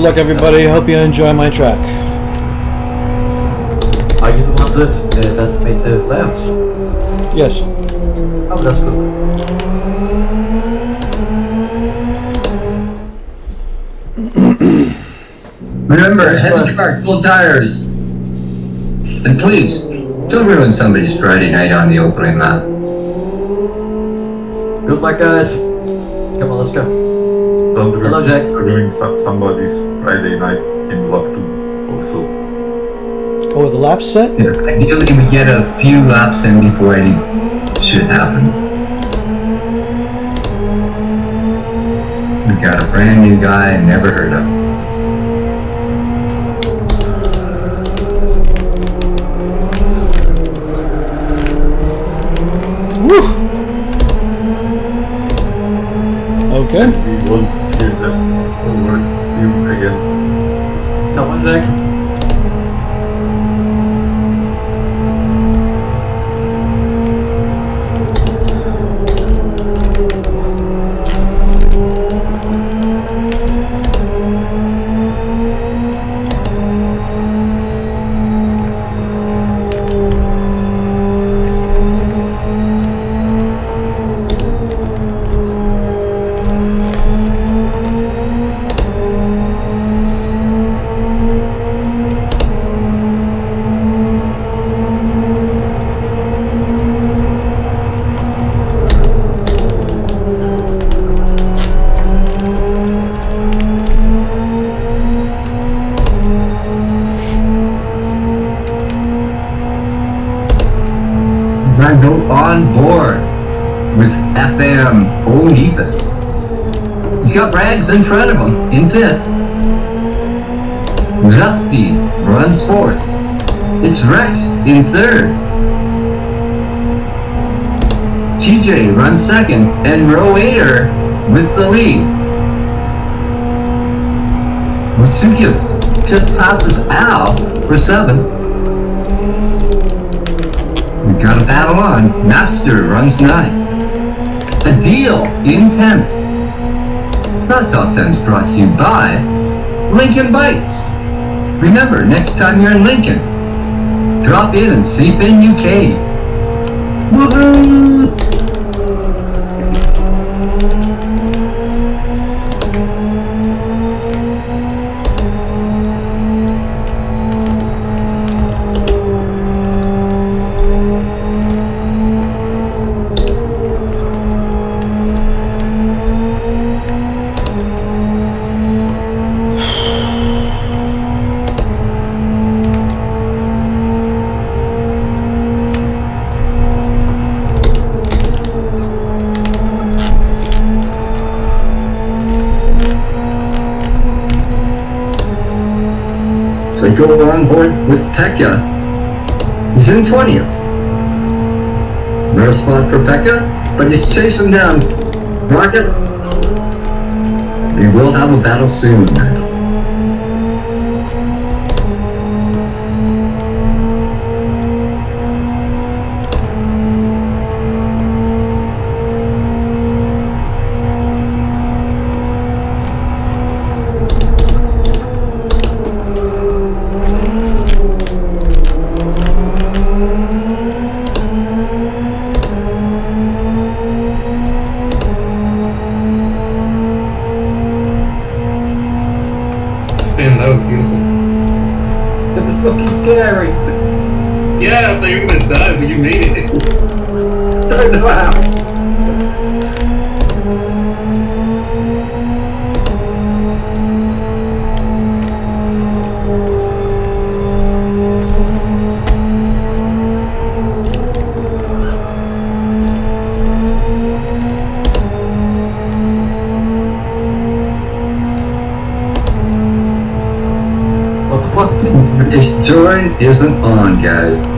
Good luck, everybody. Hope you enjoy my track. Are you the one that, uh, that made the layouts? Yes. Oh, that's cool. Remember, heavy car, full tires. And please, don't ruin somebody's Friday night on the opening lap. Good luck, guys. Come on, let's go. Don't Hello, ruin- Jack. ruin some, somebody's Friday night in lap 2 also. Oh, the lap set? Yeah, Ideally, we get a few laps in before any shit happens. We got a brand new guy I never heard of. Woo! Okay. Again. On board with FM O'Neefus. He's got Rags in front of him in pit. Zufti runs fourth. It's Rex in third. TJ runs second, and Rowader with the lead. Masukius just passes Al for seven. We got battle on. Master runs ninth. A deal in tenth. Not top ten's brought to you by Lincoln Bites. Remember, next time you're in Lincoln, drop in and sleep in UK. Woohoo! Pekka. In 20th. Rare spot for Pekka, but he's chasing down Rocket. We will have a battle soon. Isn't on, guys.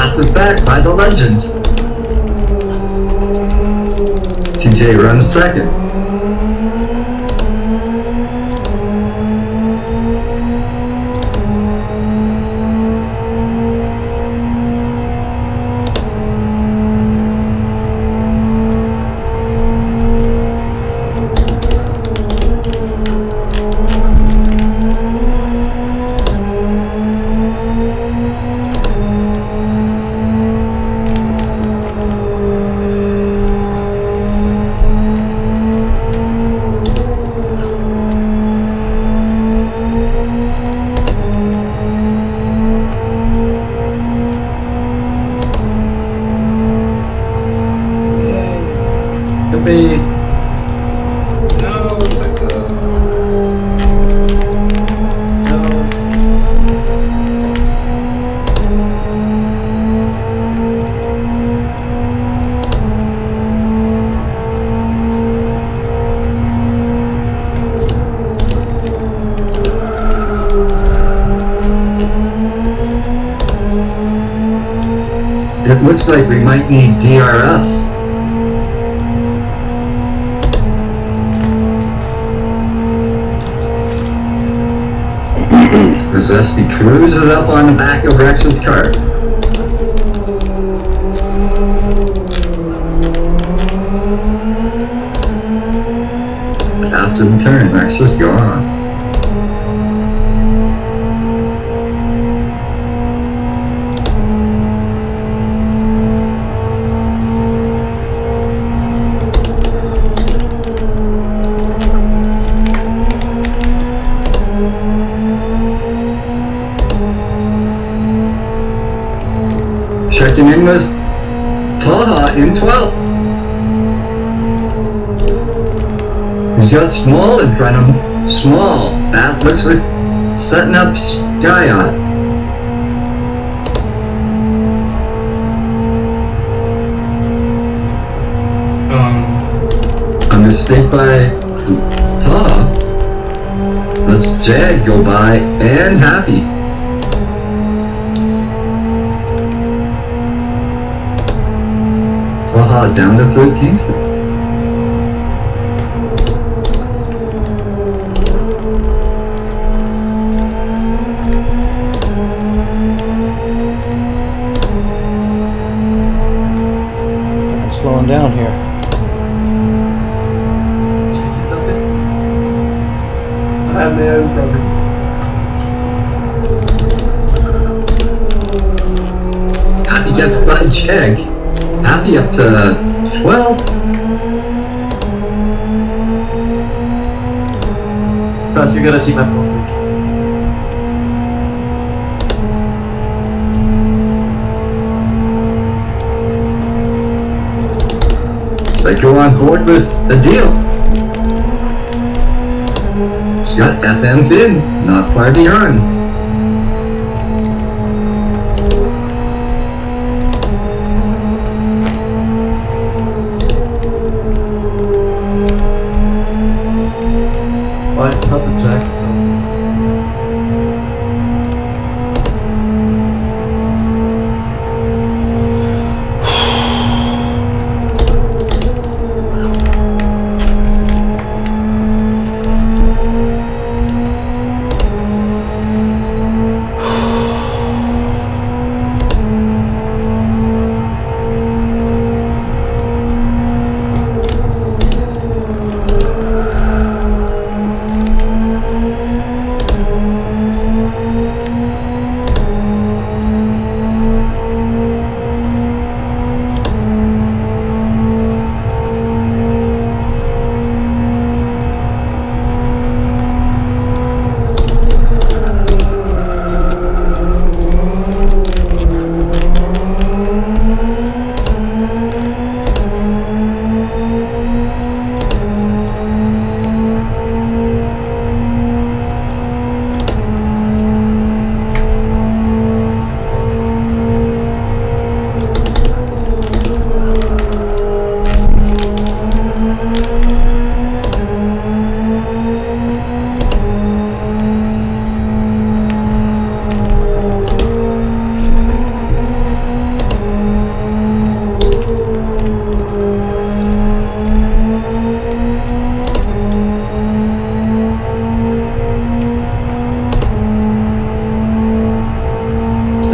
massive back by the legend. TJ runs second. Looks like we might need DRS. Zesty cruises up on the back of Rex's car. After the turn, Rex is gone. Checking in with Taha in 12. He's got Small in front of him. Small. That looks like setting up Skyon. Um, A mistake by Taha. Let's Jag go by and Happy. Uh-huh. Taha down to 13th. Uh, to 12. First, you gotta see my foot. Psycho on board with a deal. Got FM Finn, not far. Why?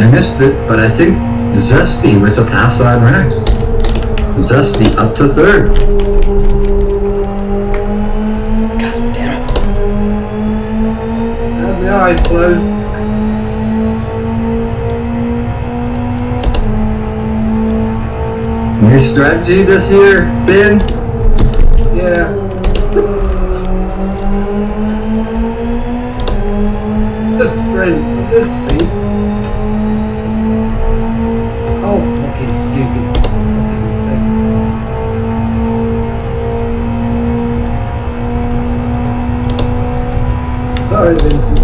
I missed it, but I think Zesty was a pass on Rex. Zesty up to third. God damn it. I had my eyes closed. New strategy this year, Ben? Sorry,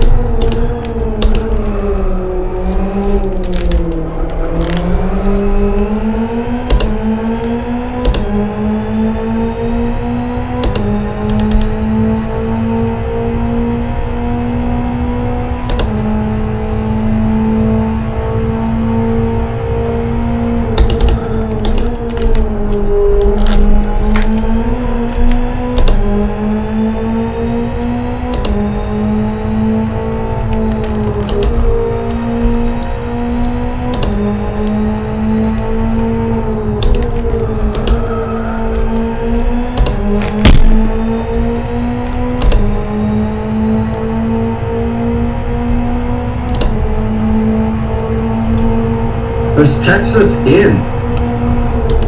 Vincent. Was Texas in?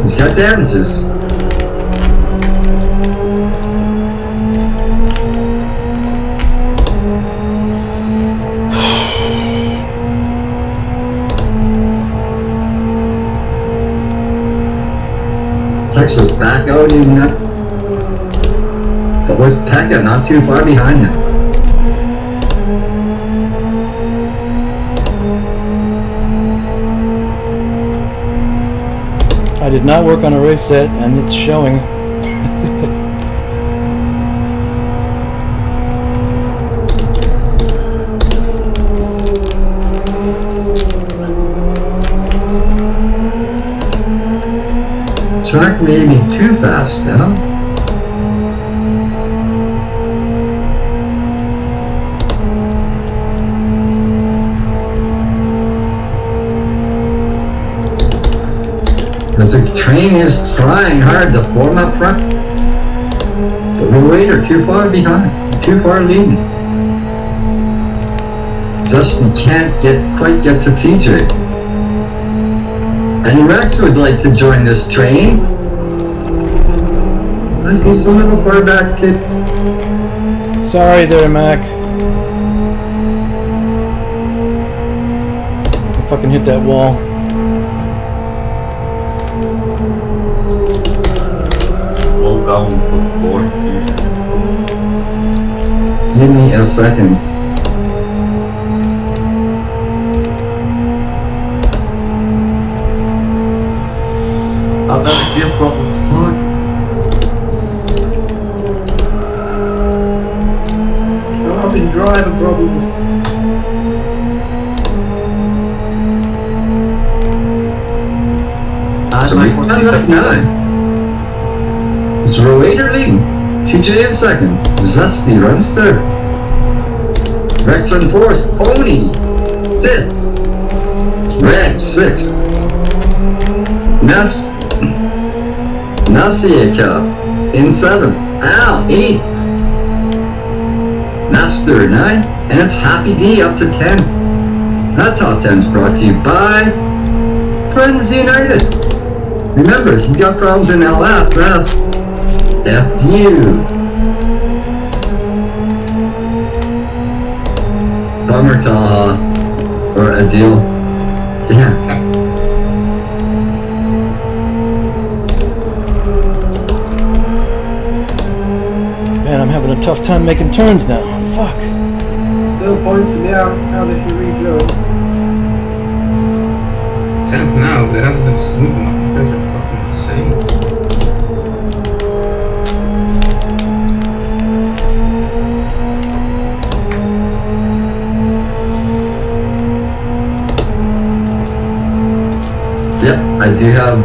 He's got damages. Texas back out in that. But with Pekka not too far behind him. I did not work on a race set, and it's showing. Track may be too fast now. Because the train is trying hard to form up front. But we're too far behind, too far leading. Justin can't get quite get to TJ. And Rex would like to join this train. But he's a little far back to Sorry there, Mac. I fucking hit that wall. Give me a second. I'll never be a problem. Fuck. I'm having driver problems. So we got that nine. It's Raider leading. TJ in second. Zesty runs third. Rex in fourth. Oni fifth. Red sixth. Nas Nasiakas in seventh. Ow, eighth. Napster ninth. And it's Happy D up to tenth. That top ten's brought to you by Friends United. Remember, if you got problems in LF, press F you. Bummer Taha. Uh, or a deal. Yeah. Man, I'm having a tough time making turns now. Fuck. Still pointing me out, out if you reach low. Tenth now, but hasn't been smooth enough. Yep, I do have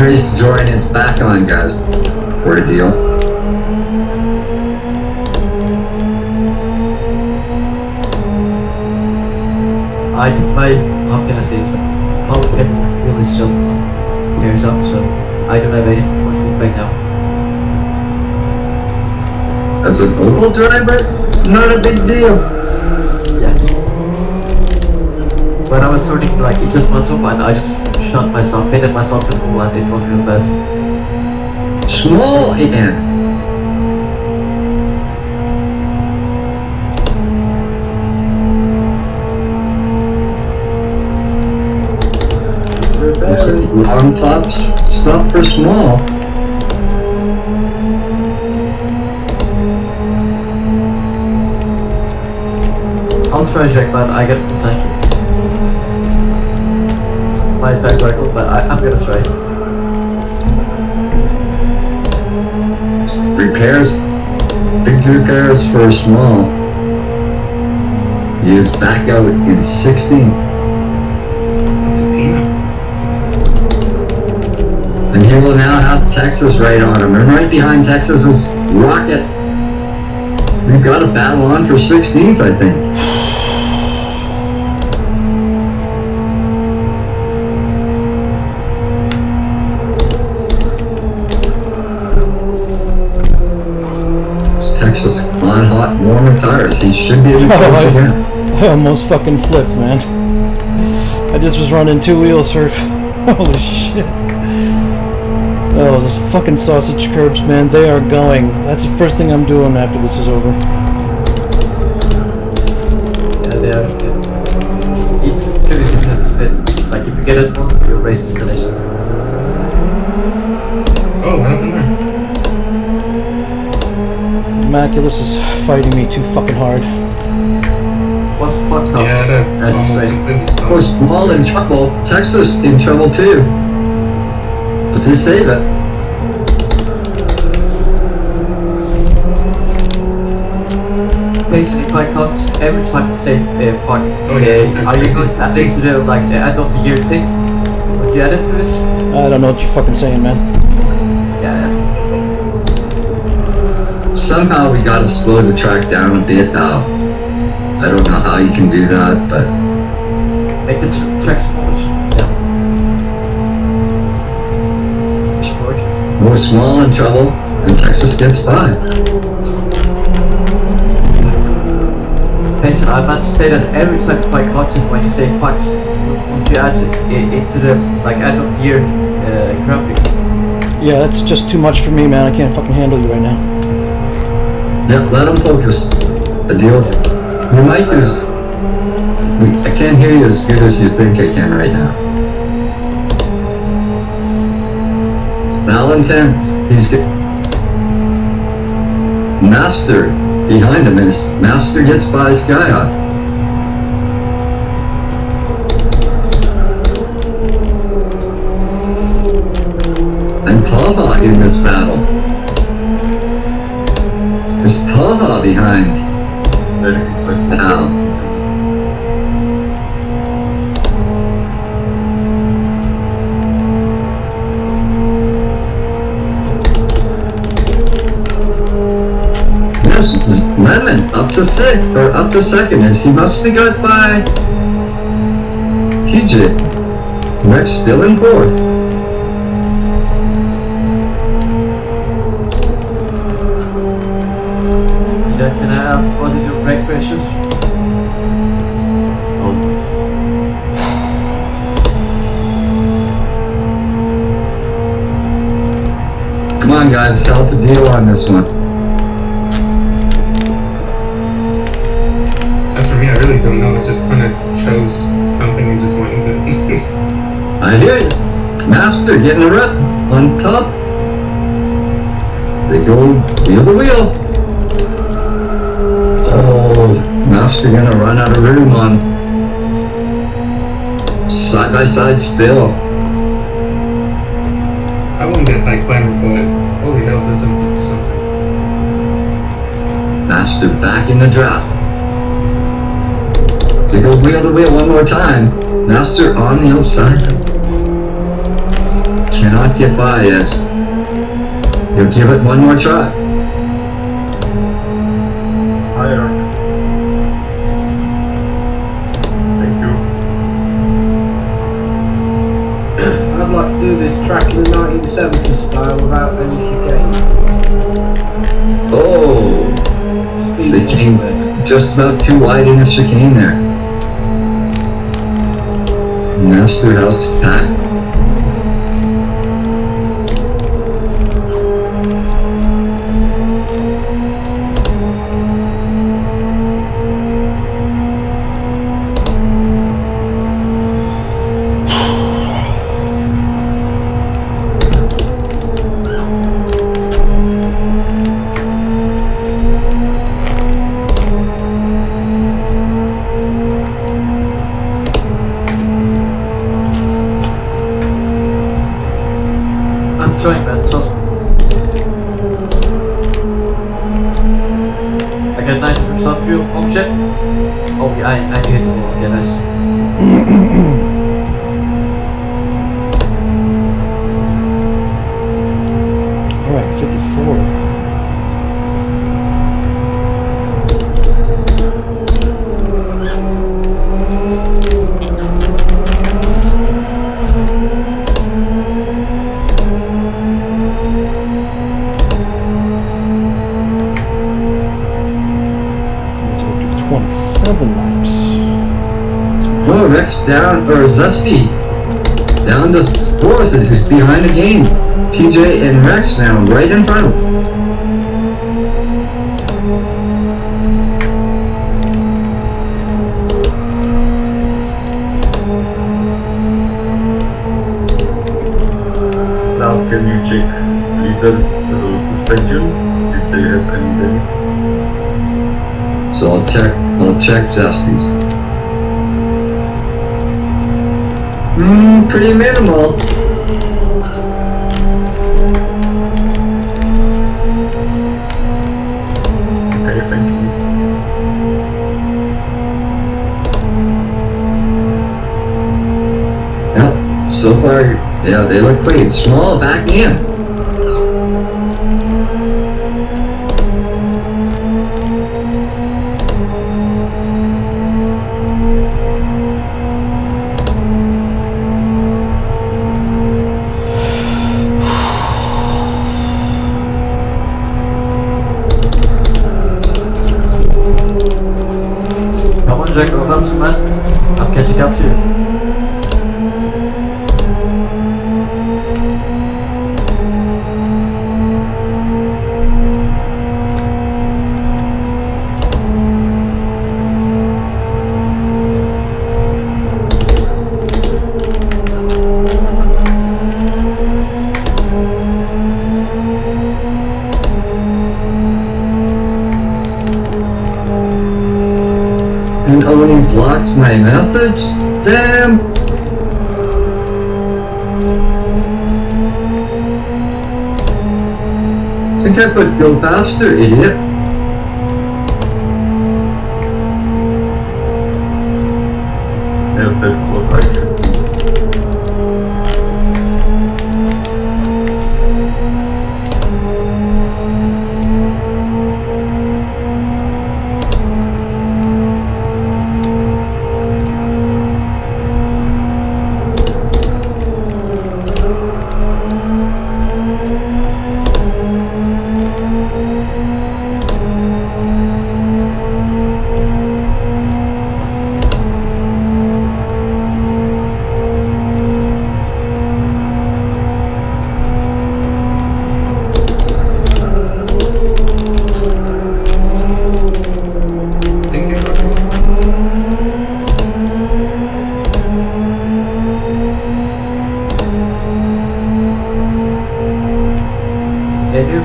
Race Jordan is back on, guys. For a deal. I took my, how can I say, so how can is just tears up, so I don't have any much right now. As an Opel driver, not a big deal. Yeah. When I was sorting, like, it just went off and I just shot myself, hit myself in the wall and it was real bad. Small again. Long tops, stop for small. I'll try check, but I get full tank. My attack cycle, but I, I'm gonna try. Repairs, big repairs for small. He is back out in 16. It's a peanut. And he will now have Texas right on him. And right behind Texas is Rocket. We've got a battle on for 16th, I think. He should be able to close again. I almost fucking flipped, man. I just was running two wheel surf. Holy shit. Oh, those fucking sausage curbs, man, they are going. That's the first thing I'm doing after this is over. Yeah, they are. It's seriously intense, but like if you get it wrong, your race is finished. Oh, what happened there? Maculus is fighting me too fucking hard. What's fucked up? Yeah, That's almost race. completely Of course, Small in trouble. Texas in trouble too. But they save it. Basically, if I count every time you say uh, fuck, Oh, yeah, uh, are you going to add it to the like the end of the year thing? Would you add it to it? I don't know what you're fucking saying, man. Somehow we gotta slow the track down a bit now. I don't know how you can do that, but Make the tr- track smaller. Yeah. Sure. more small in trouble, and Texas gets by. Mason, I meant to say that every time if I count it when you say fucks, would you add it i- into the like end of the year uh, graphics? Yeah, that's just too much for me, man. I can't fucking handle you right now. Yeah, let them focus. A deal. Your mic is. I can't hear you as good as you think I can right now. Malintense. He's get. Master behind him is Master gets by his Skya. And Tava in this battle. Taha behind Then he's like, now? Yes, Lemon up to six or up to second is he must have got by TJ. Rex still in board. On guys, help a deal on this one. As for me, I really don't know. I just kind of chose something and just went with it. I hear you. Master getting a rep on top. They go wheel to wheel. Oh, Master gonna run out of room on side by side still. I won't get high climber, but Master back in the draft. To go wheel to wheel one more time. Master on the outside. Cannot get by us. He'll give it one more try. Higher. Thank you. I'd like to do this track in the 1970s style without any chicane. Oh! They came just about too wide in the chicane there. Master House Pat. TJ and Max now right in front of him. Last, can you check leaders uh, suspension? If they have any damage? So I'll check, I'll check Zesty's. Hmm, pretty minimal. Far, yeah, they look clean. Small back in. Come on, Jack, go faster, man. I'm catching up to you. My message? Damn! I Think I could go faster, idiot.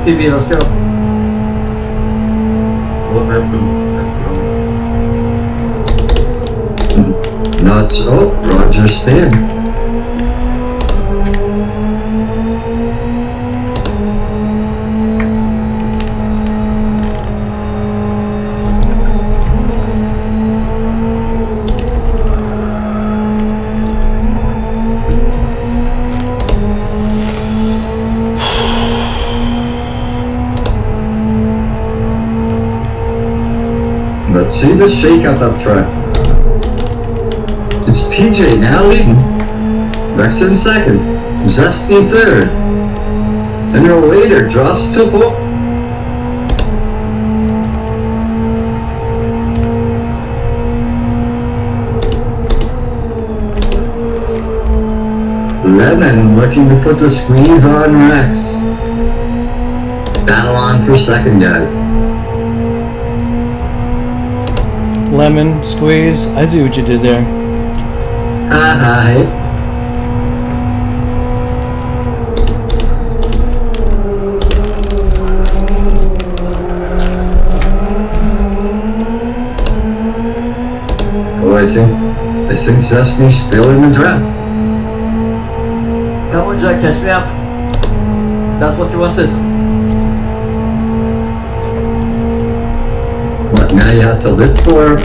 PB, let's go. What happened? That's wrong. Not so. Oh, Roger spin. See the shakeup up front. It's TJ now leading. Rex in second. Zesty third. And your waiter drops to four. Lemon looking to put the squeeze on Rex. Battle on for second, guys. Lemon, squeeze. I see what you did there. Ha ha. Oh, I think, I think Destiny's still in the draft. Come on, Jack, catch me up. That's what you wanted. What, now you have to live for?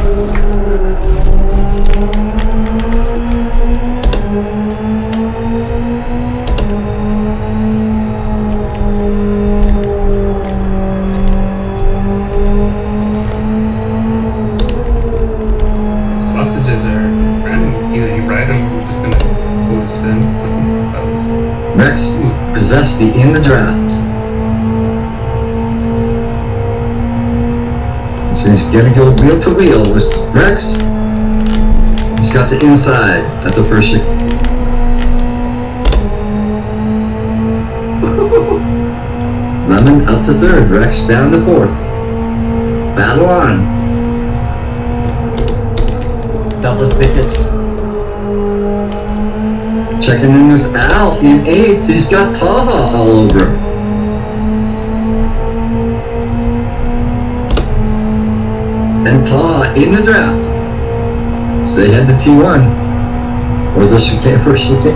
Sausages are random. Either you ride them or you're just gonna full spin. Rex Possesty in the draft. So he's gonna go wheel to wheel with Rex. He's got the inside at the first. Lemon up to third, Rex down to fourth. Battle on. That was Pickett. Checking in with Al in eighth. He's got Taha all over. And Taha in the draft. So they had the T1. Or the chicane first chicane.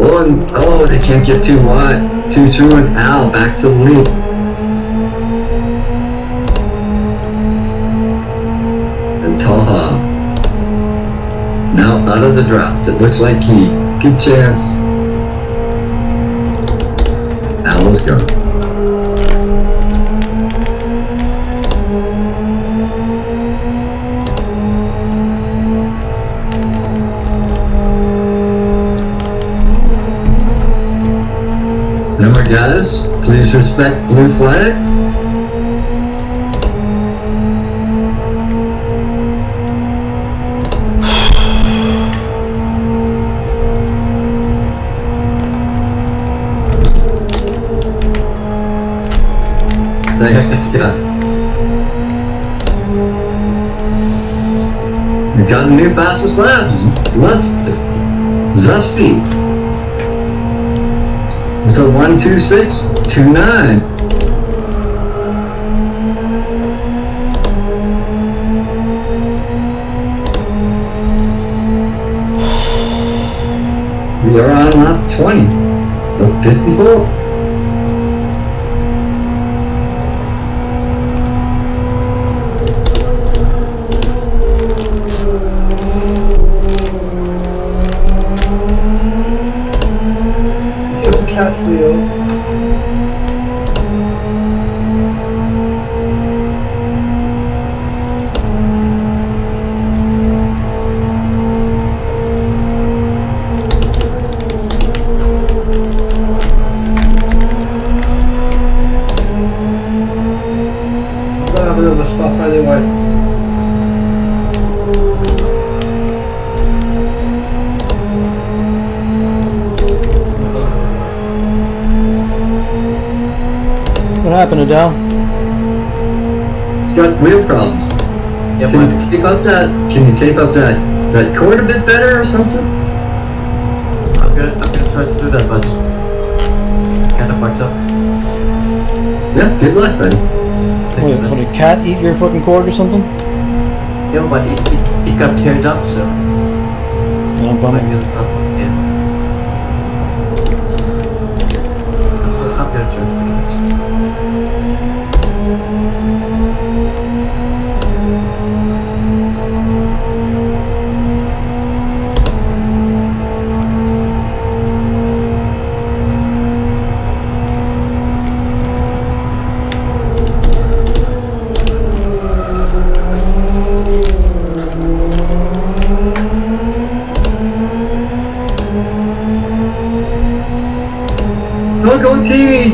Oh, and, oh, they can't get too wide. Too through and Al back to the lead. And Taha now out of the draft. It looks like he good chance. Al is gone. Guys, please respect blue flags. Thanks, guys. We got a new fastest lap. Mm-hmm. Let's Zesty. A one two six two nine. We are on lap 20 of 54. Happened, Adele? It's got wheel problems. Yeah, Can fine. you tape up that? Can you tape up that that cord a bit better or something? I'm gonna, I'm gonna try to do that, but kind of fucked up. Yeah. Good luck, buddy. Thank What, you, what, did a cat eat your fucking cord or something? Yeah, but it, it, it got teared up, so No, I bummer. TV!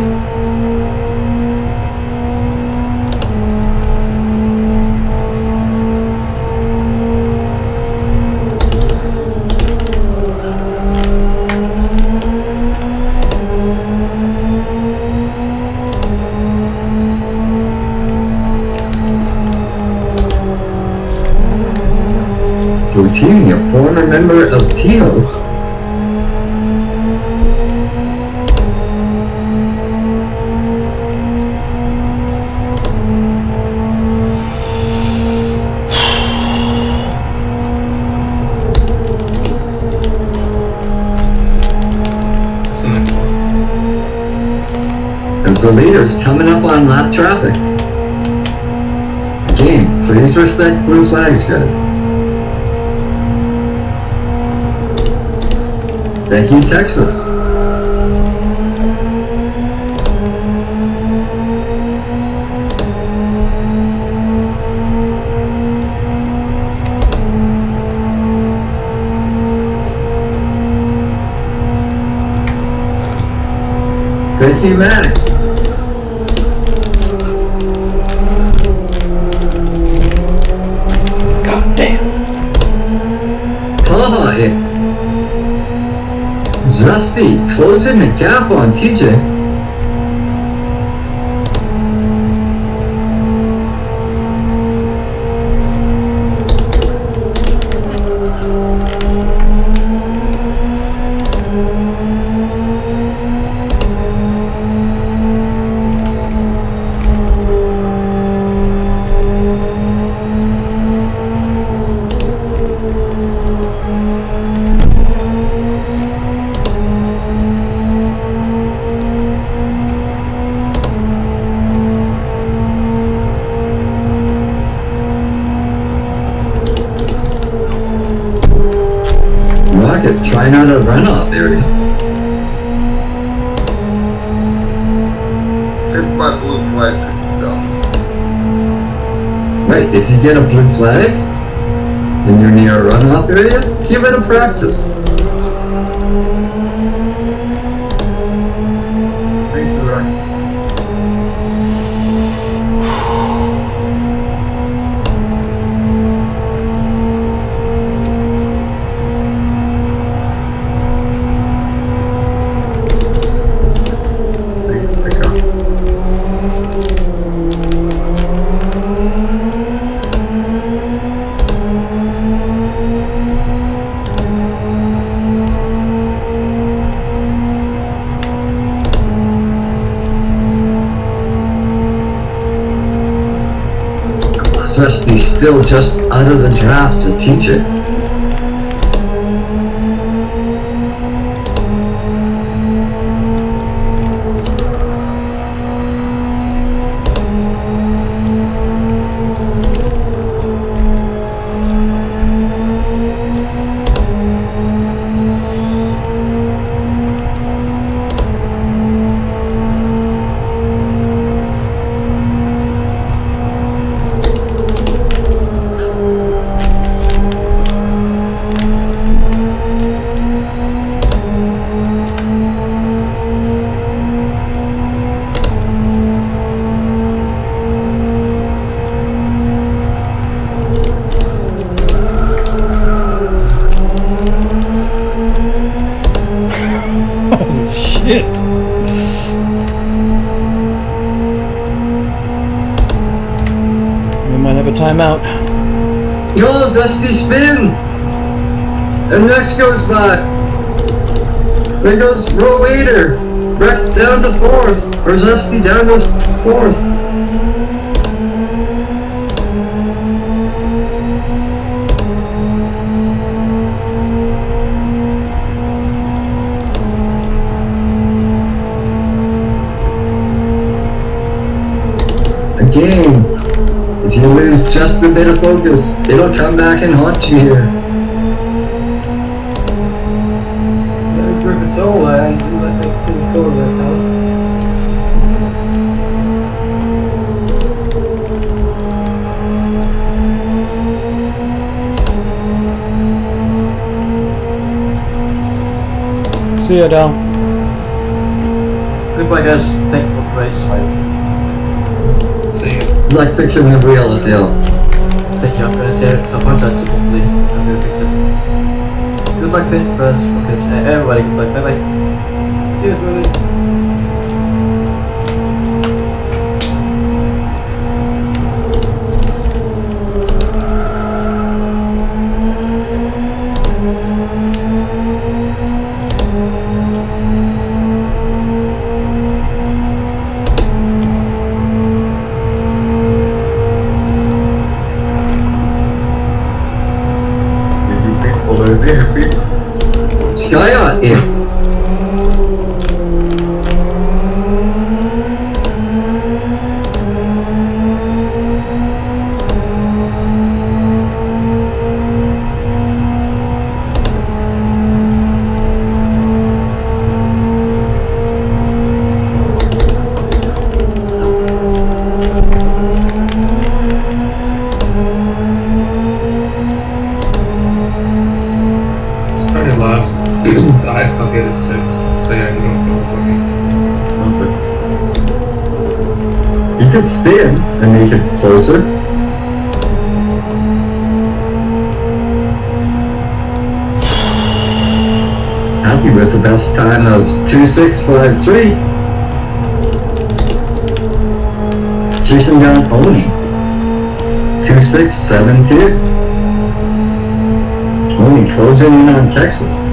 Go TV, a former member of Tito. The leader is coming up on lap traffic. Again, please respect blue flags, guys. Thank you, Texas. Thank you, Matt. Zesty closing the gap on TJ. Get a blue flag and you're near a runoff area, give it a practice. Still just out of the draft to teach Zesty down to fourth. Again, if you lose just a bit of focus, it'll come back and haunt you here. See ya, Dal. Goodbye, guys. Thank you for the race. See you Good luck fixing the wheel, Adele. Thank you. I'm gonna tear it apart, so hopefully I'm gonna fix it. Good luck, Finn, for us. Good. Uh, everybody, good luck. Bye bye. Cheers, bye spin and make it closer. Happy with the best time of 2653. Chasing down Oni. 2672. Oni closing in on Texas.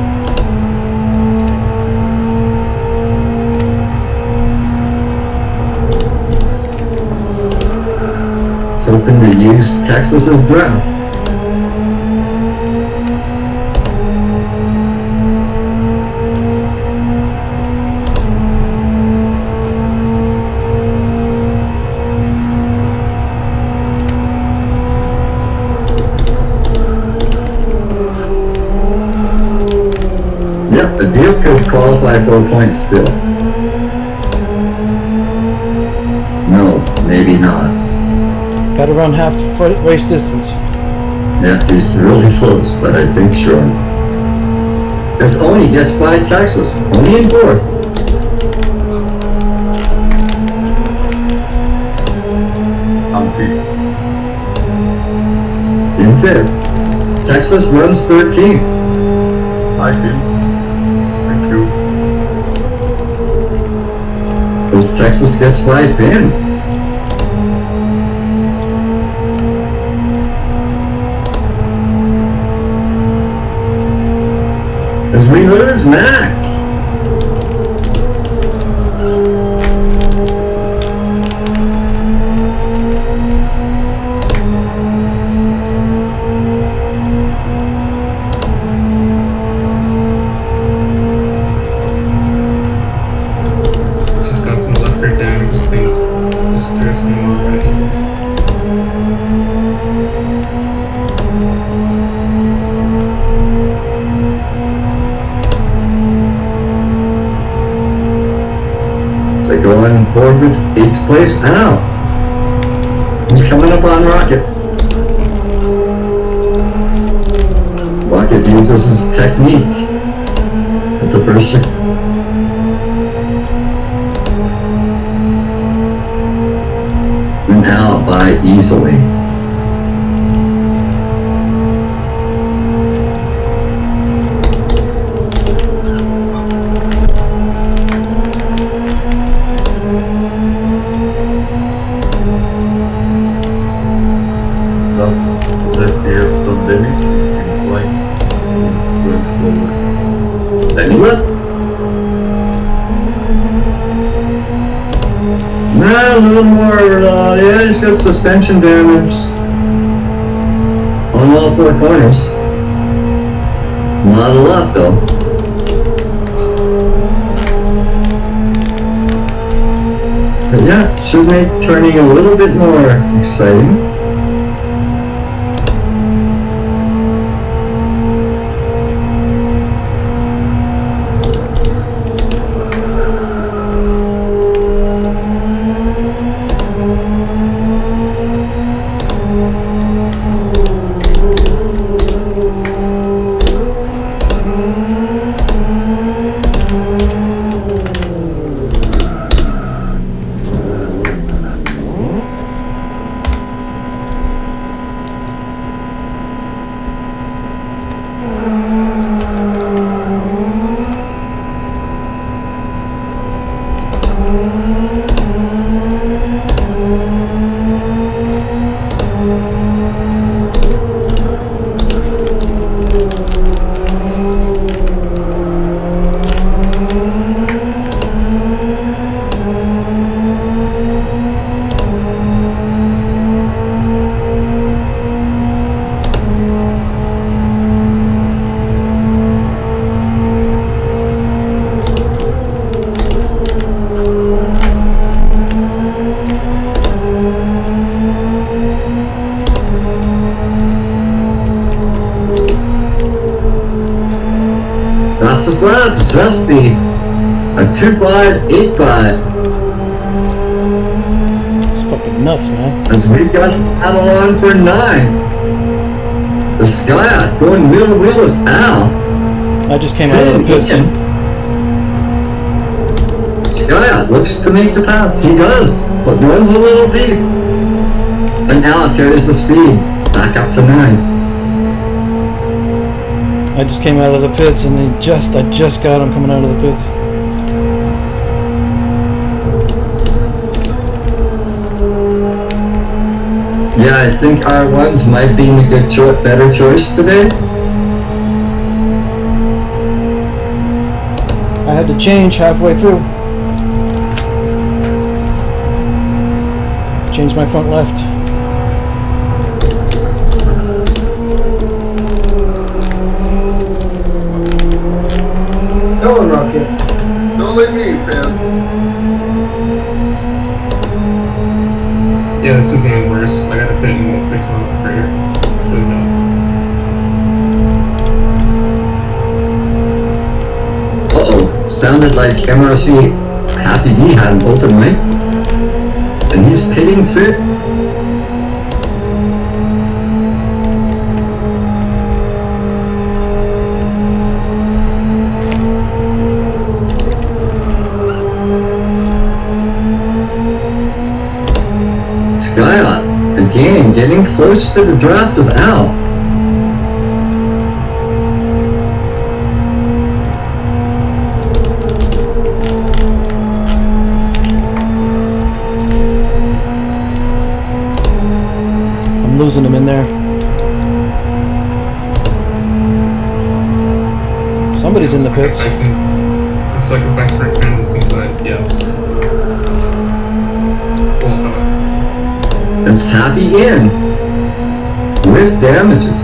Hoping to use Texas as ground. Yep, the deal could qualify for a point still. No, maybe not. Gotta run half the fr- race distance. Yeah, he's really close, but I think sure. It's only just by Texas, only in fourth. I'm fifth. In fifth. Texas runs 13. Hi, Phil. Thank you. Because Texas gets by pin. As we lose Mac. With eighth place now. He's coming up on Rocket. Rocket uses his technique at the first sec- and now by easily. Suspension damage on all four corners. Not a lot though. But yeah, should make turning a little bit more exciting. Zesty? A 2-5, 8-5. It's fucking nuts, man. As we've got battle on for ninth. The Skyot going wheel to wheel with Al. I just came out of the pits. Skyot looks to make the pass. He does, but runs a little deep. And Al carries the speed back up to ninth. I just came out of the pits and they just, I just got him coming out of the pits. Yeah, I think R1s might be the good cho- better choice today. I had to change halfway through. Change my front left. Sounded like MRC Happy D had an open mic. And he's pitting Sid. Skyot, again, getting close to the draft of Al. Somebody's in the pits. Sacrificing, I'm sacrificing for trying this thing, yeah. It's happy in with damages.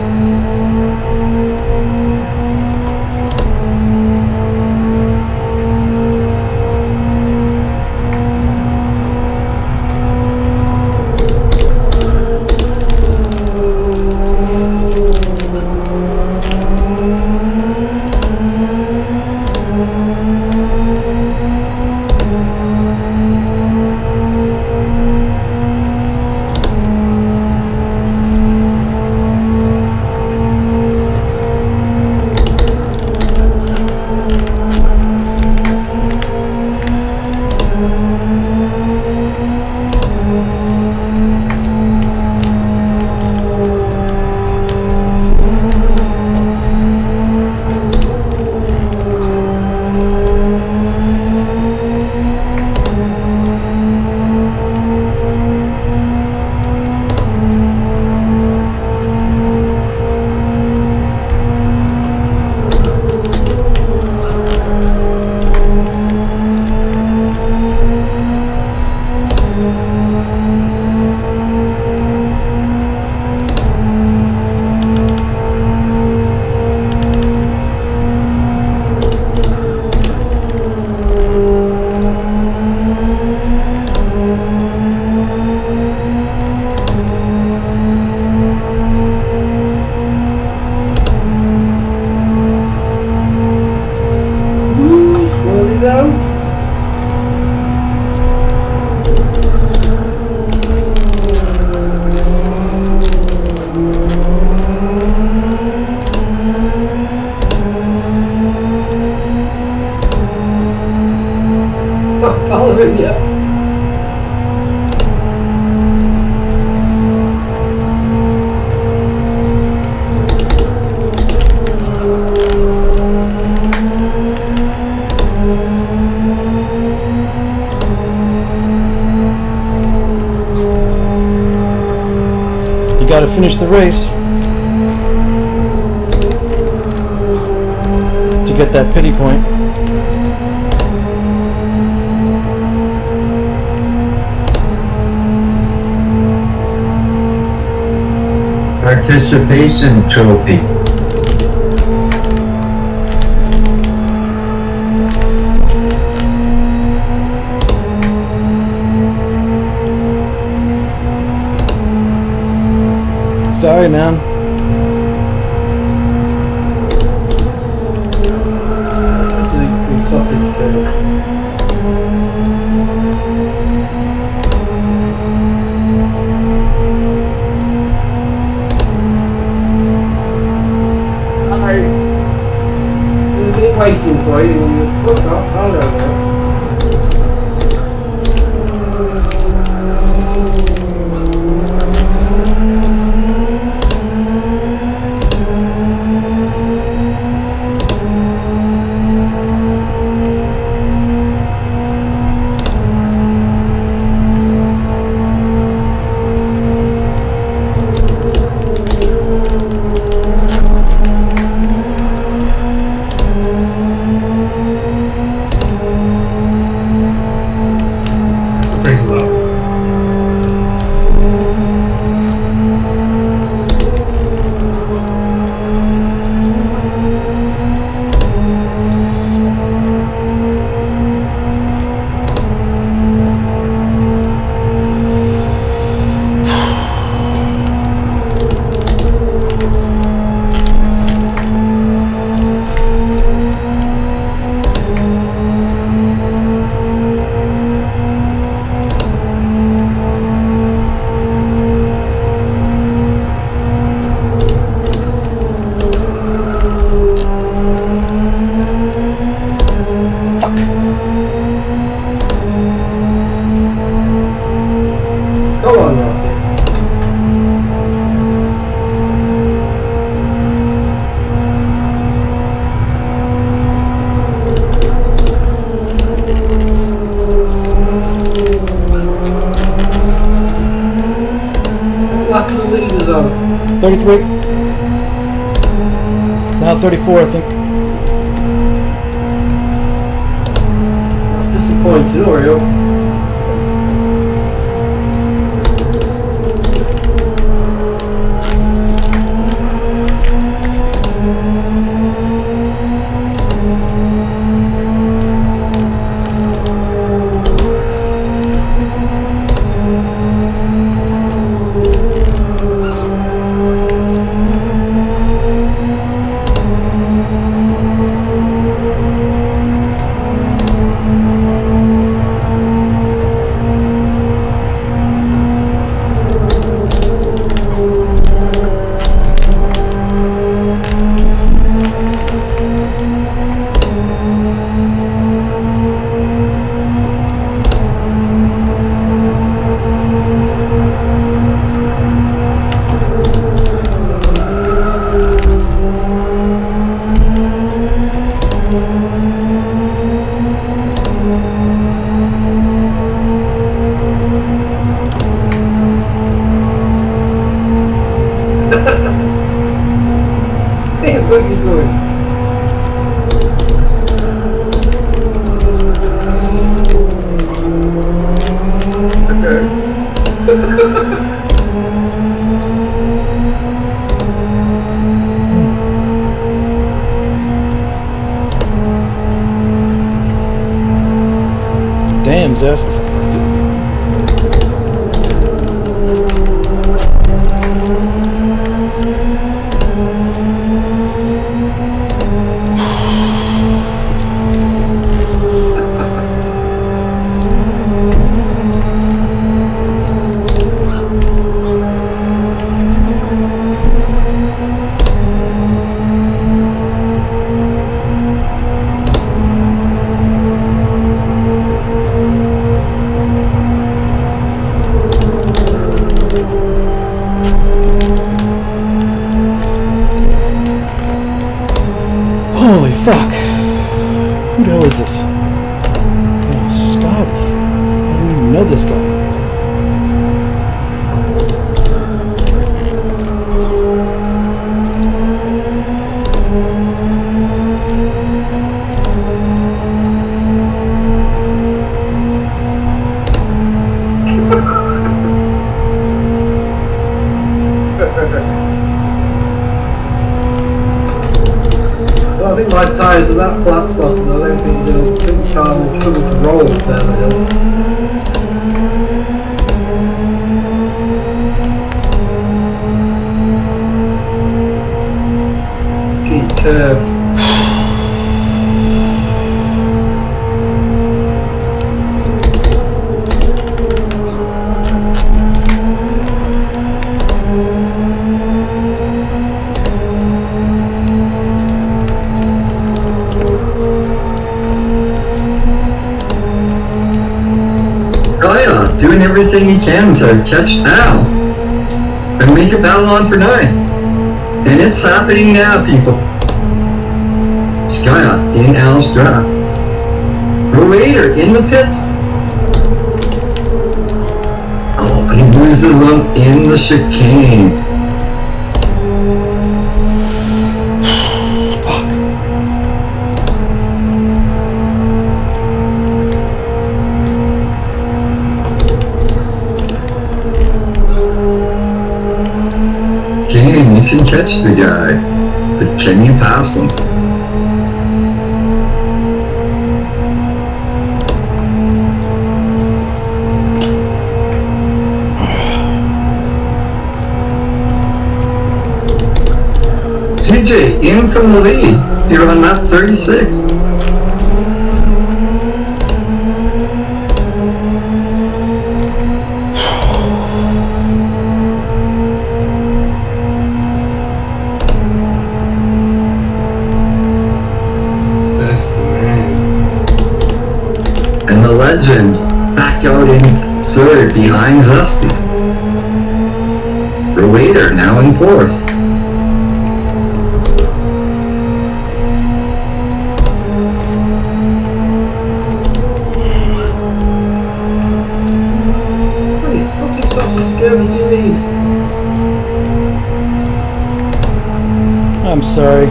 Finish the race. To get that pity point. Participation trophy. sorry, man. This is a good sausage cake. waiting for you in this cook-off. 34, I think. Disappointed, Oreo. Think my tyres are that flat spotted, I don't think the big car will struggle to roll down the hill. Curves. Everything he can to catch Al and make battle on for ninth. And it's happening now, people. Scott in Al's draft. Raider in the pits. Oh, but he loses them in the chicane. Can catch the guy, but can you pass him? TJ in from the lead. You're on map 36. Third behind Zesty. Raider now in fourth. How fucking sausage gems do you? I'm sorry.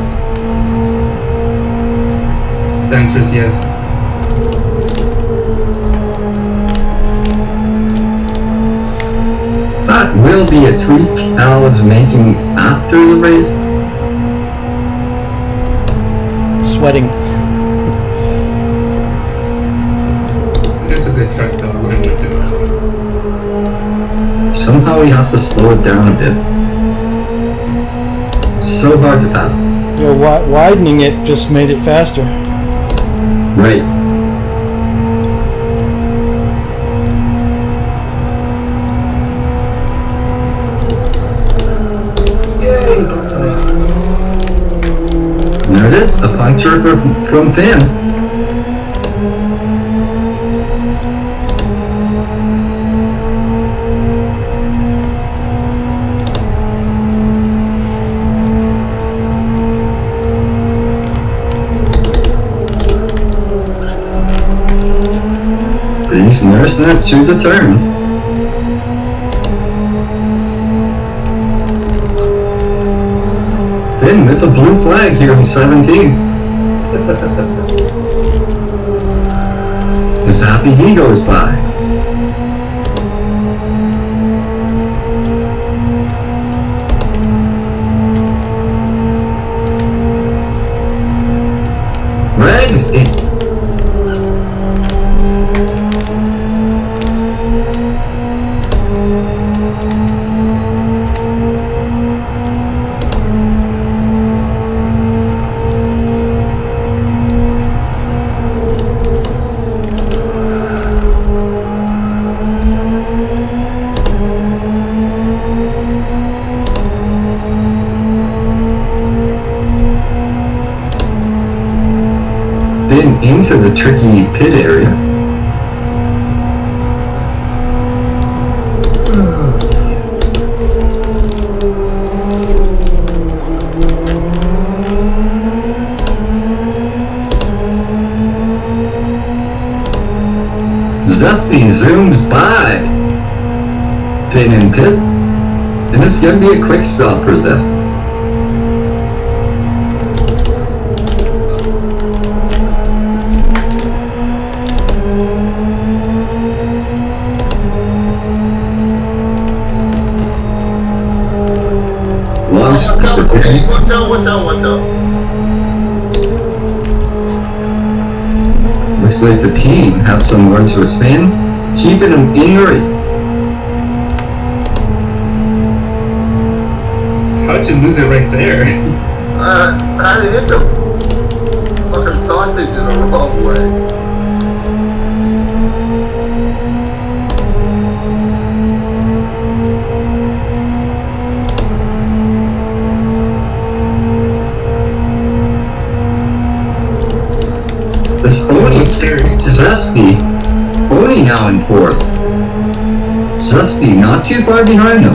The answer is yes. That will be a tweak Al is making after the race. Sweating. It is a good truck though. I wouldn't do it. Somehow we have to slow it down a bit. So hard to pass. You know, widening it just made it faster. Right. A puncture from, from Finn. To the turns. It's a blue flag here in 17. The Happy D goes by. Regs, into the tricky pit area. Zesty zooms by Pin and Pit, and it's gonna be a quick stop for Zesty. Lost Watch out, for Pin. watch out, watch out, watch out. Looks like the team had some words for spin, keeping him in the race. How'd you lose it right there? Uh, I hit the fucking sausage in the wrong way. This Oni scary. Zesty, Oni now in fourth. Zesty not too far behind them.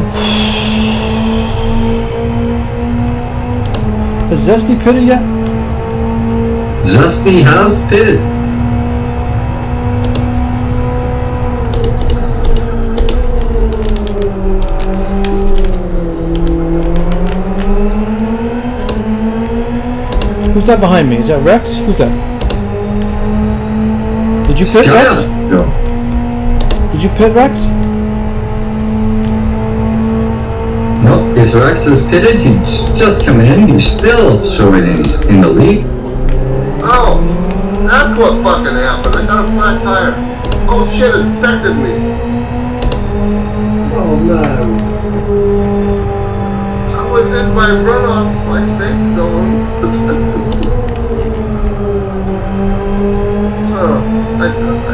Has Zesty pitted yet? Zesty has pitted. Who's that behind me? Is that Rex? Who's that? Did you pit Rex? Scott. No. Did you pit Rex? No, if Rex is pitted, he's just coming in. He's still showing in, he's in the lead. Oh, that's what fucking happened. I got a flat tire. Oh shit, it inspected me. Oh no. I was in my runoff, my safe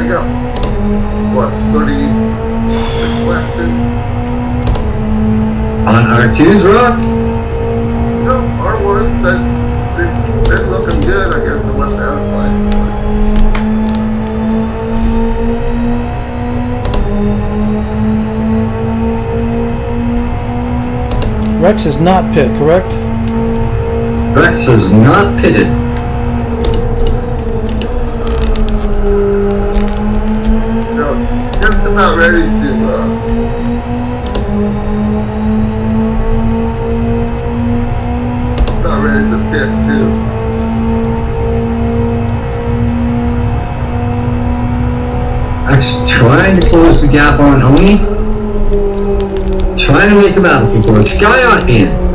I, I got, what, 30 laps in? On R2's rock, No, R1 said they, they're looking good, I guess, unless they have flights. Rex is not pit, correct? Rex is not pitted. No, just ready to, uh, about ready to pit too. Rex trying to close the gap on Oni. Trying to make him out before Skyot in.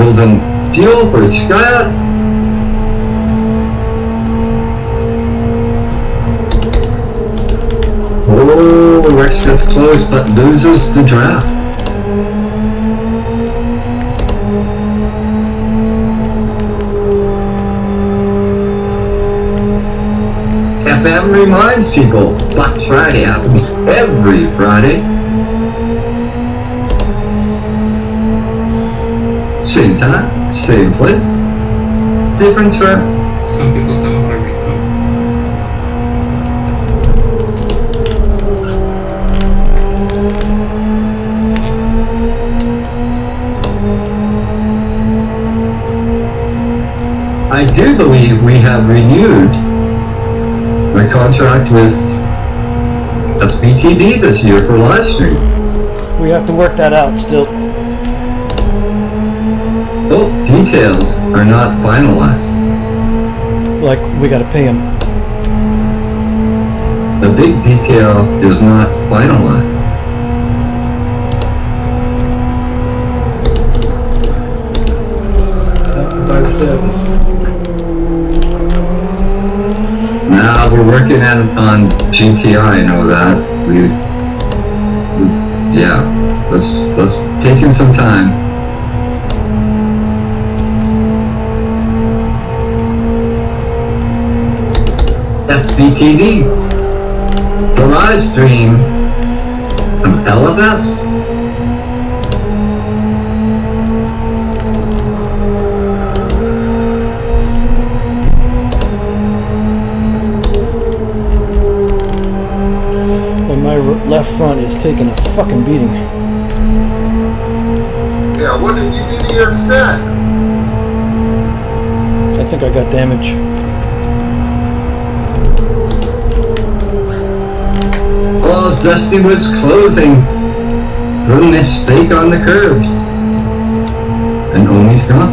On fuel for Skyot. Oh, Rex gets close but loses the draft. FM reminds people Black Friday happens every Friday. Same time, same place, different term. Some people come for me too. I do believe we have renewed my contract with SBTV this year for live stream. We have to work that out still. Oh, details are not finalized. Like, we gotta pay him. The big detail is not finalized. Now we're working at on GTI. I know that we, we- yeah. Let's let's taking some time. SBTV, the live stream of LFS. But my left front is taking a fucking beating. Yeah, what did you do to your set? I think I got damage. Oh, Dusty was closing for a stake on the curves. And Omi's gone.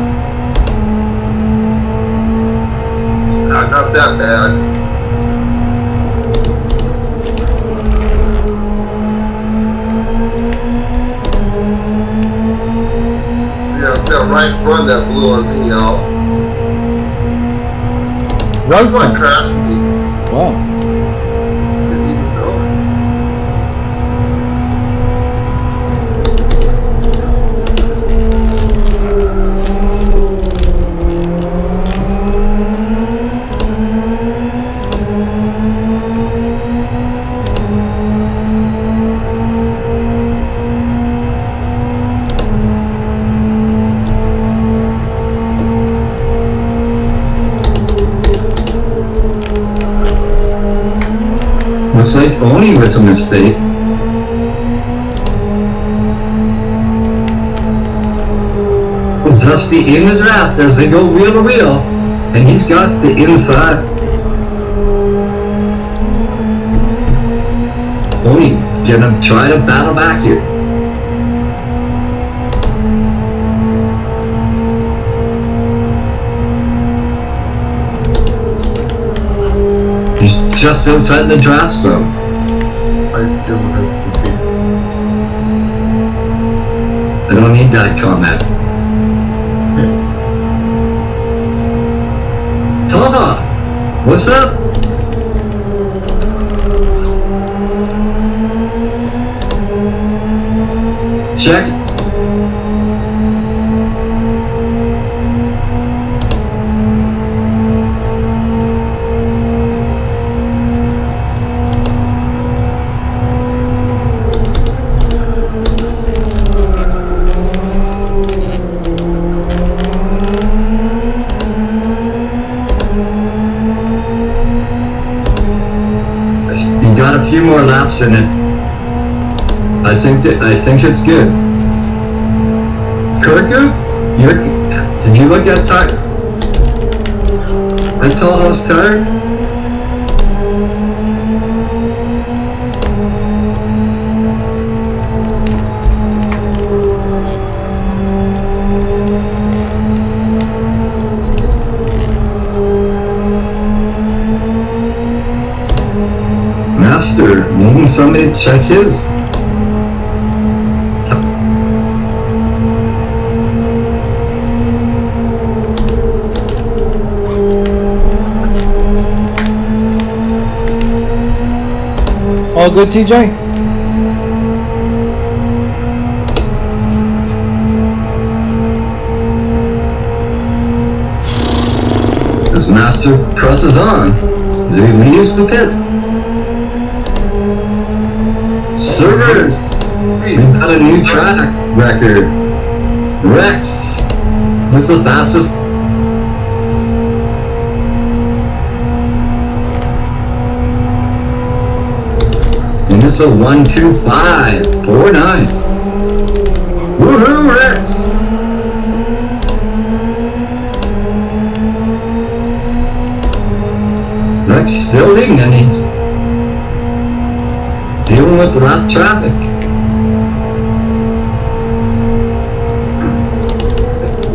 Nah, not that bad. Yeah, it's that right in front that blew on me, y'all. Right That's what front. crashed me. Wow. Was a mistake. In the draft as they go wheel to wheel, and he's got the inside. Oni gonna try to battle back here. He's just outside the draft zone. I still have to see. I don't need that comment. Tava, what's up? Check. Few more laps in it. I think that I think it's good. Kirku, did you look at tire? I told I was Master, needing somebody to check his. All good, TJ? This master presses on as he leaves the pit. Server, we've got a new track record. Rex, what's the fastest? And it's a one two five four nine. Woohoo, Rex! Rex still leading and he's dealing with that traffic.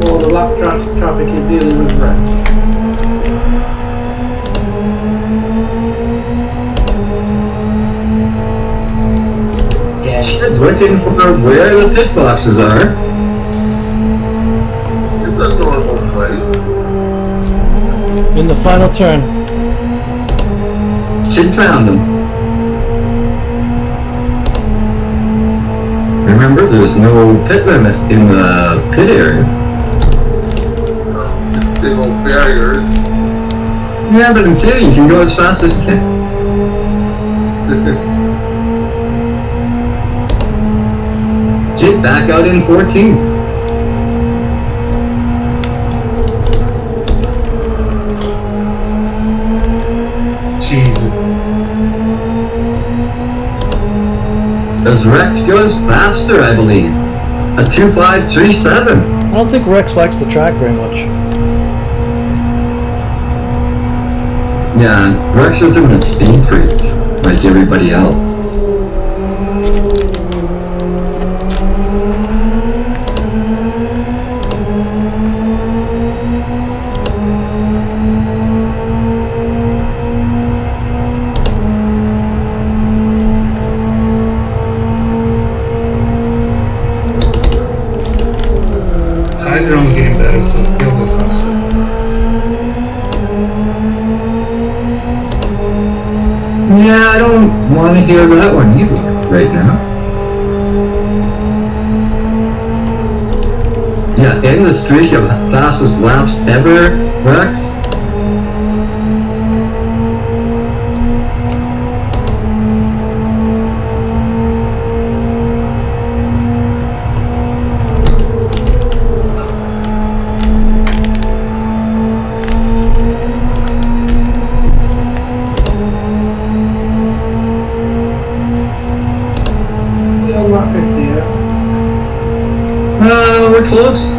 More the lap tra- traffic is dealing with Rex. She's looking for where the pit boxes are. It's a normal place. In the final turn. She found them. Remember, there's no pit limit in the pit area. Just big old barriers. Yeah, but in theory, you can go as fast as you can. Jake back out in 14. As Rex goes faster, I believe. A 2537. I don't think Rex likes the track very much. Yeah, Rex isn't a speed freak like everybody else. To hear that one either right now. Yeah, end the streak of fastest laps ever, Rex. Close.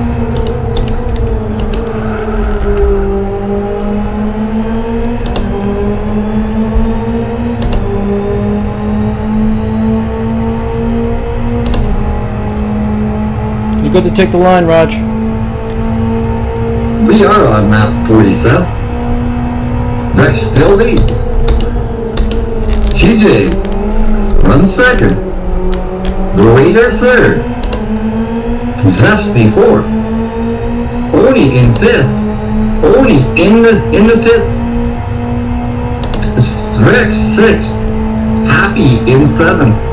You're good to take the line, Raj. We are on map 47. Rex still leads. TJ runs second. Raider third. Zesty fourth. Oni in fifth. Oni in the in the pits. Rex sixth. Happy in seventh.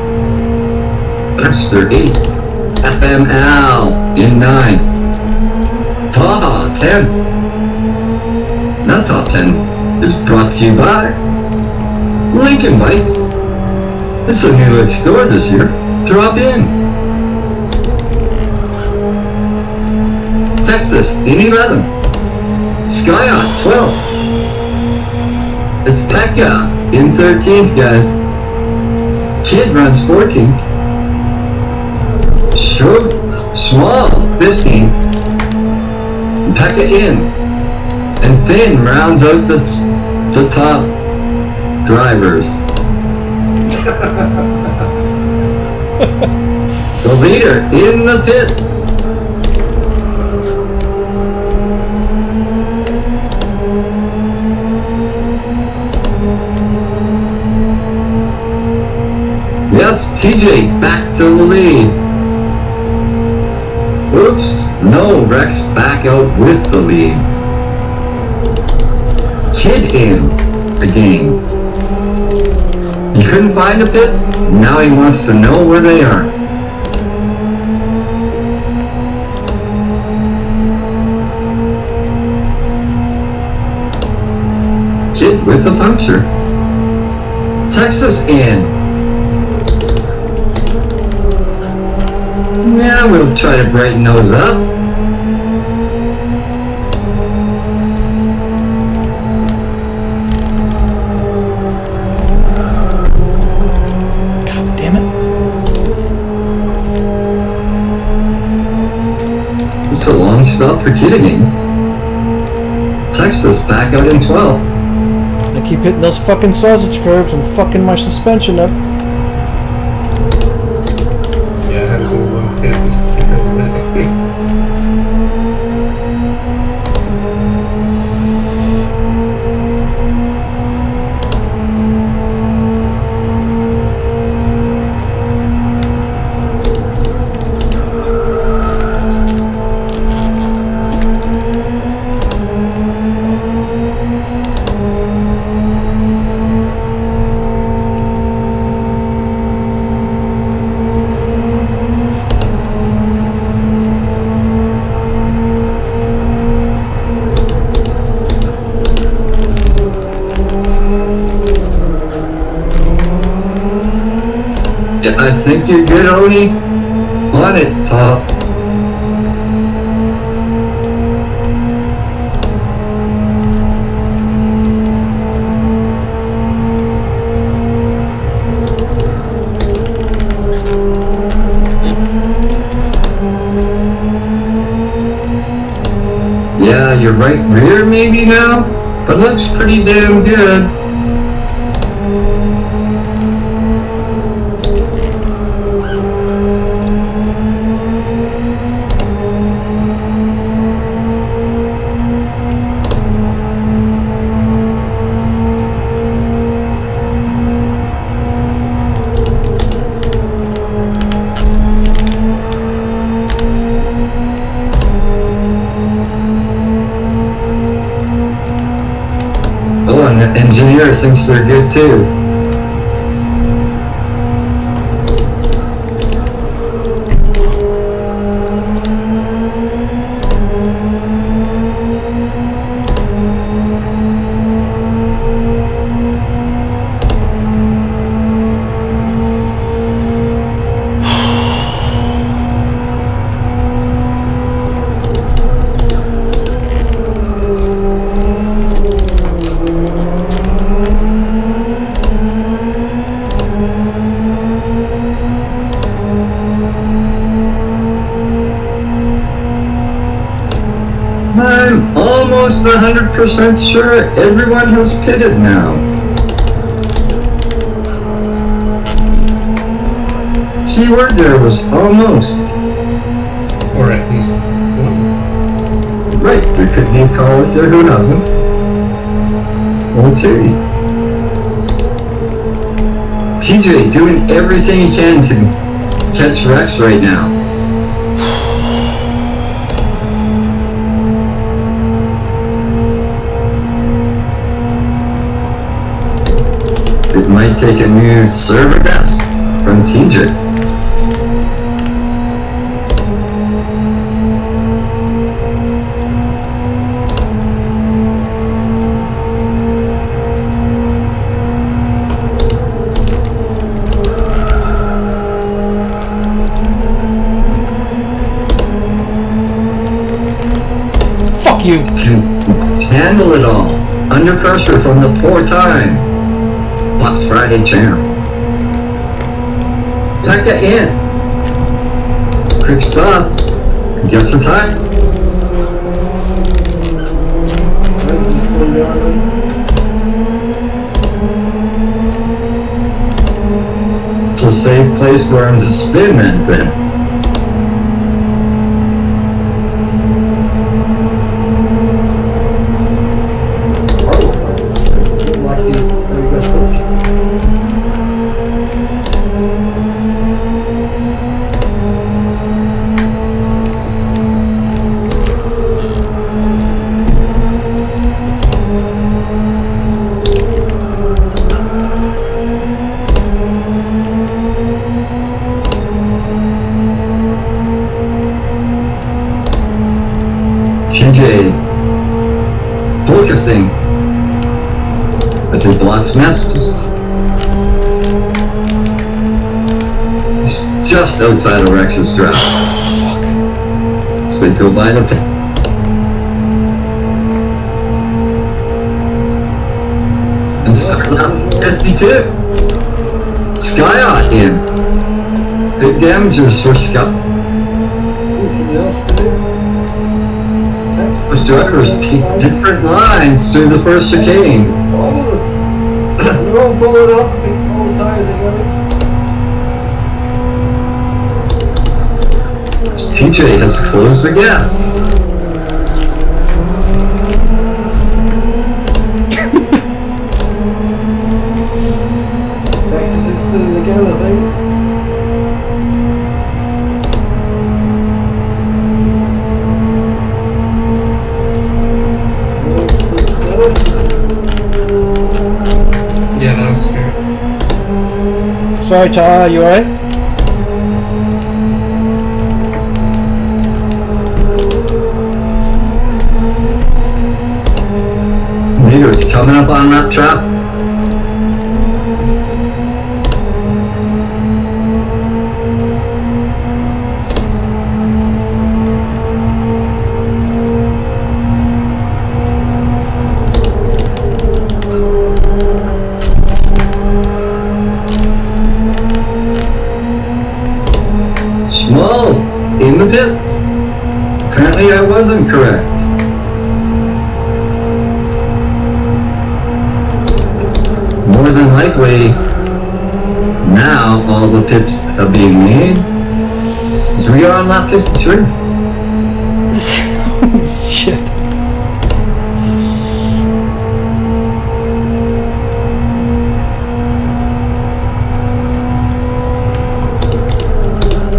Dexter eighth. FML in ninth. Taha tenth. Not top ten is brought to you by Lincoln Bikes. It's a new store this year. Drop in. Texas in 11th. Skyot 12th. It's Pekka in 13th, guys. Kid runs 14th. Show Small 15th. Pekka in. And Finn rounds out the, the top drivers. the leader in the pits. TJ back to the lead. Oops, no, Rex back out with the lead. Kid in again. He couldn't find the pits, now he wants to know where they are. Kid with a puncture. Texas in. Yeah, we'll try to brighten those up. God damn it. It's a long stop for again. Texas back out in 12. I keep hitting those fucking sausage curbs and fucking my suspension up. I think you're good, Oni. On it, top. Yeah, you're right rear maybe now, but looks pretty damn good. Engineer thinks they're good too. 100% sure everyone has pitted now. Keyword there was almost. Or at least one. Right, there could be a caller there who doesn't. Or two. TJ doing everything he can to catch Rex right now. Might take a new server best from TJ. Fuck you! can handle it all under pressure from the poor time. Black Friday champ. Like that in. Quick stop. Get some time. It's a safe place for him to spin that thing. Focusing as he blocks messages. He's just outside of Rex's drop. So they go by the pin. And starting out 52. Sky Skyot in. Big damages for for you? Those drivers take different lines through the first chicane. Oh, they're all falling off. All the tires going. TJ has closed the gap. Sorry, Ta, you alright? Negro's coming up on that trap. Wasn't correct. More than likely, now all the pips are being made. As we are on lap 53. Shit.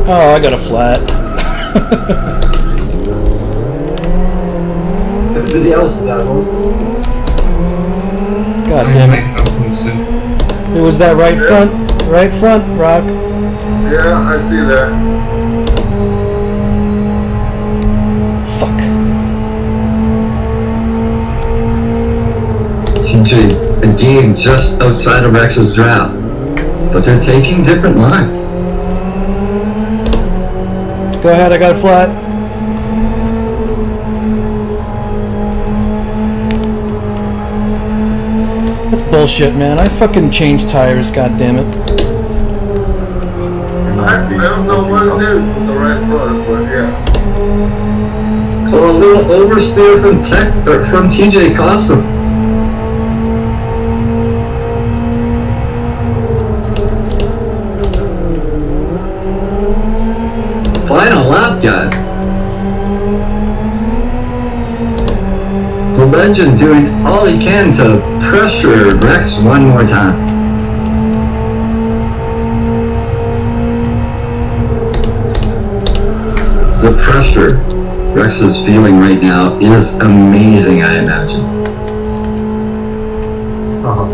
Oh, I got a flat. Everybody else is out one. God I damn it. have one soon. It was that right front, right front, Rock. Yeah, I see that. Fuck. TJ, again, just outside of Rex's draft. But they're taking different lines. Go ahead, I got a flat. That's bullshit, man. I fucking changed tires, god damn it. I, I don't know what it is with the right front, but yeah. Oh, a little oversteer from Tech from TJ Costa. Legend doing all he can to pressure Rex one more time. The pressure Rex is feeling right now is amazing, I imagine. Uh-huh.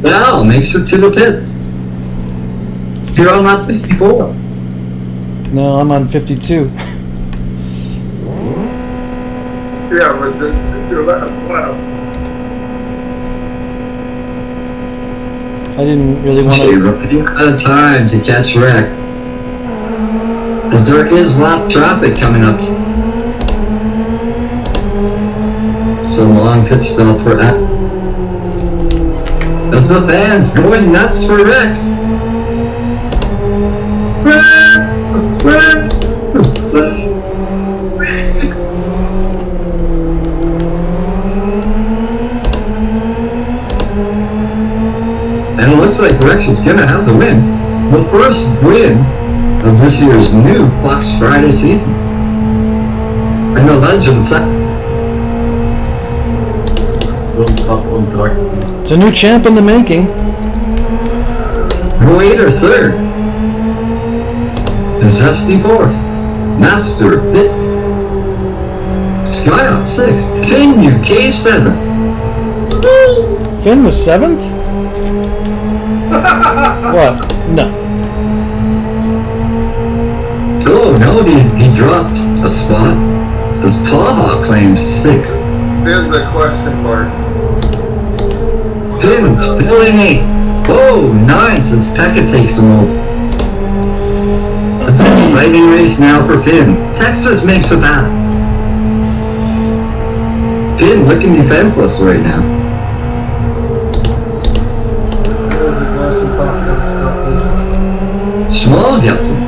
Val makes it to the pits. You're on lap 54. No, I'm on 52. Yeah, but it's, it's your last lap. I didn't really want Okay, to. running out of time to catch Rex. But there is lap traffic coming up. Some long pit stop for that. As the fans going nuts for Rex. And it looks like Rex is gonna have to win. The first win of this year's new Fox Friday season. And the legend set. Don't stop on track. please. It's a new champ in the making. Raider third. Zesty fourth. Master fifth. Skyot sixth. Finn UK seventh. Finn was seventh? what? No. Oh no, he, he dropped a spot. As Taha claims sixth. There's a question mark. Finn still in eighth. Oh, ninth as Pekka takes him over. It's an exciting race now for Finn. Texas makes a pass. Finn looking defenseless right now. There's a glass of popcorn, Scott, Small gets him.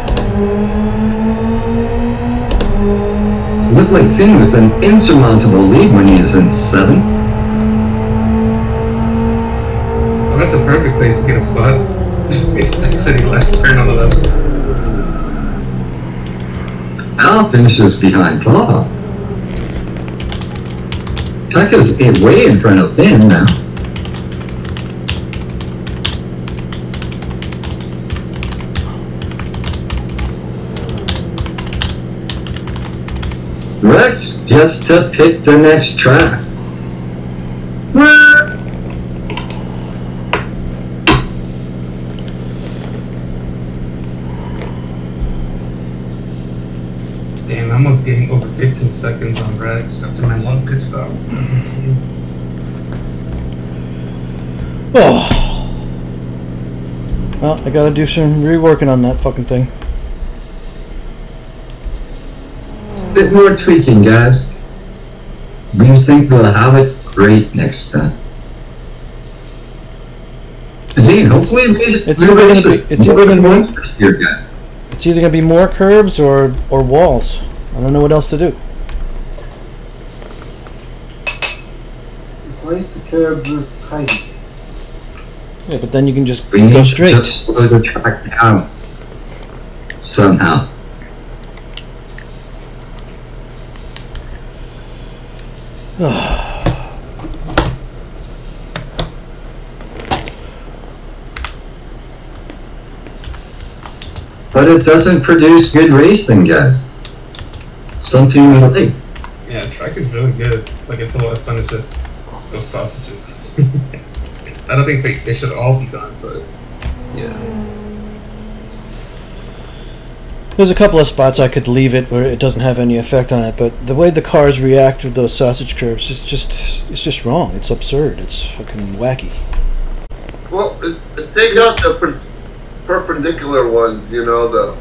Looked like Finn was an insurmountable lead when he was in seventh. Well, that's a perfect place to get a flat. Sitting last turn on the left. Al finishes behind Taha. In- way in front of them now. Rex just to pick the next track. Damn, I was getting over 15 seconds on Rex after my long pit stop. That's insane. Oh. Well, I gotta do some reworking on that fucking thing. Bit more tweaking, guys. We think we'll have it great next time. Again, hopefully we it's either gonna be- it's either gonna be- once guys. It's either gonna be more curbs or or walls. I don't know what else to do. Replace the curb with paint. Yeah, but then you can just We go need to straight. just slow the track down somehow. But it doesn't produce good racing, guys. Something really. Yeah, track is really good. Like, it's a lot of fun. It's just those sausages. I don't think they, they should all be done, but yeah. There's a couple of spots I could leave it where it doesn't have any effect on it, but the way the cars react with those sausage curbs is just it's just wrong. It's absurd. It's fucking wacky. Well, it, it- take out the per- perpendicular ones, you know, the